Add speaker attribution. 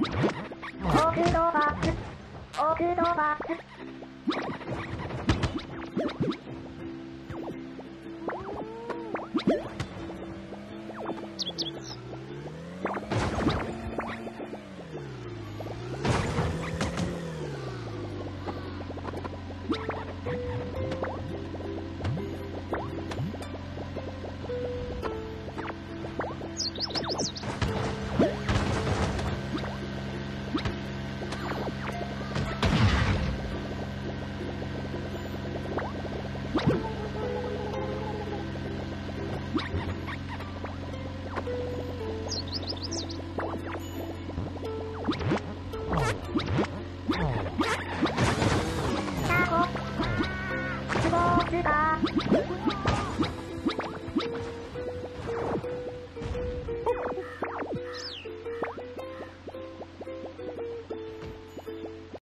Speaker 1: オクトバスオク。トバススが